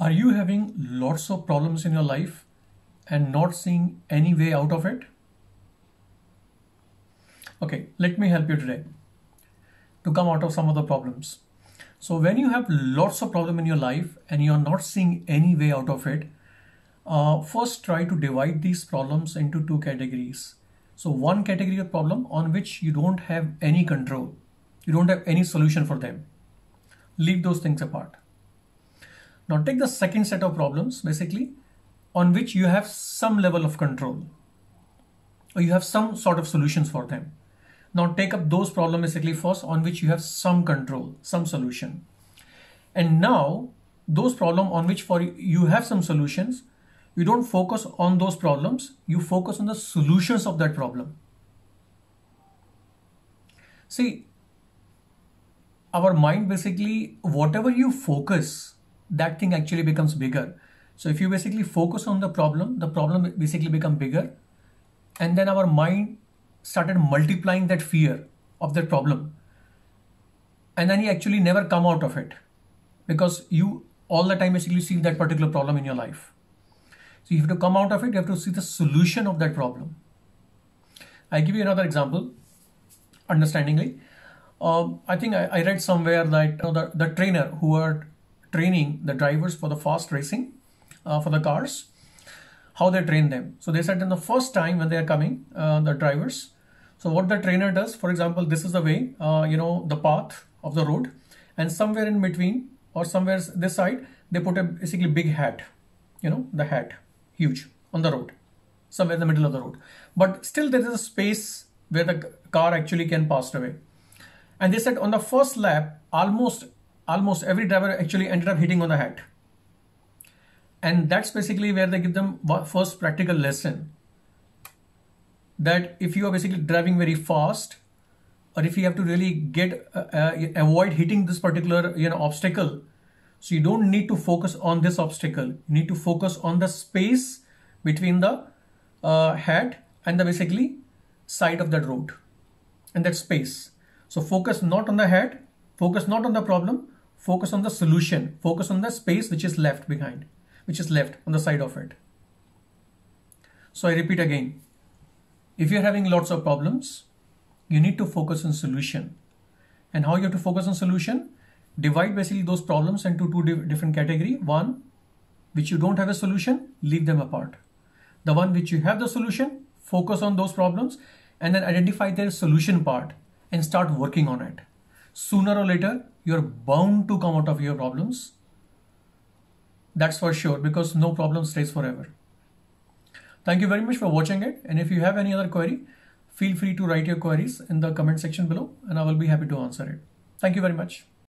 Are you having lots of problems in your life and not seeing any way out of it? Okay, let me help you today to come out of some of the problems. So when you have lots of problem in your life and you're not seeing any way out of it, uh, first try to divide these problems into two categories. So one category of problem on which you don't have any control. You don't have any solution for them. Leave those things apart. Now take the second set of problems basically on which you have some level of control or you have some sort of solutions for them. Now take up those problems basically first on which you have some control, some solution. And now those problems on which for you have some solutions, you don't focus on those problems, you focus on the solutions of that problem. See, our mind basically, whatever you focus that thing actually becomes bigger. So if you basically focus on the problem, the problem basically become bigger. And then our mind started multiplying that fear of that problem. And then you actually never come out of it because you all the time basically see that particular problem in your life. So you have to come out of it, you have to see the solution of that problem. I give you another example, understandingly. Um, I think I, I, read somewhere that you know, the, the trainer who are training the drivers for the fast racing uh, for the cars how they train them. So they said in the first time when they are coming uh, the drivers so what the trainer does for example this is the way uh, you know the path of the road and somewhere in between or somewhere this side they put a basically big hat you know the hat huge on the road somewhere in the middle of the road. But still there is a space where the car actually can pass away. And they said on the first lap almost almost every driver actually ended up hitting on the hat. And that's basically where they give them first practical lesson. That if you are basically driving very fast or if you have to really get uh, uh, avoid hitting this particular you know obstacle so you don't need to focus on this obstacle. You need to focus on the space between the uh, hat and the basically side of that road and that space. So focus not on the hat focus not on the problem focus on the solution, focus on the space which is left behind, which is left on the side of it. So I repeat again, if you're having lots of problems, you need to focus on solution. And how you have to focus on solution? Divide basically those problems into two different category. One, which you don't have a solution, leave them apart. The one which you have the solution, focus on those problems and then identify their solution part and start working on it. Sooner or later, you're bound to come out of your problems. That's for sure because no problem stays forever. Thank you very much for watching it. And if you have any other query, feel free to write your queries in the comment section below and I will be happy to answer it. Thank you very much.